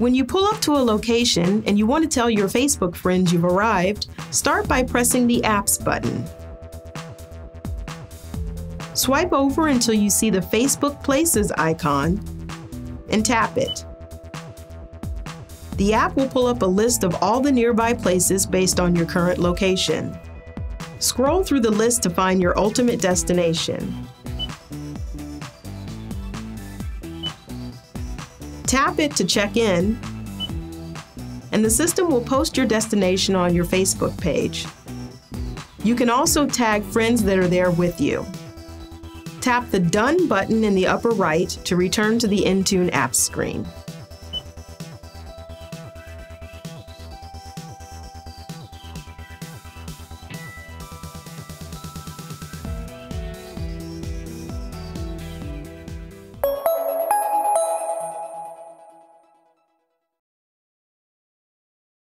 When you pull up to a location and you want to tell your Facebook friends you've arrived, start by pressing the Apps button. Swipe over until you see the Facebook Places icon and tap it. The app will pull up a list of all the nearby places based on your current location. Scroll through the list to find your ultimate destination. Tap it to check in, and the system will post your destination on your Facebook page. You can also tag friends that are there with you. Tap the Done button in the upper right to return to the Entune app screen.